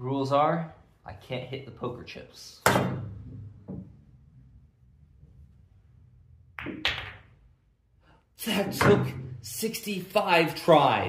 Rules are, I can't hit the poker chips. That took 65 tries.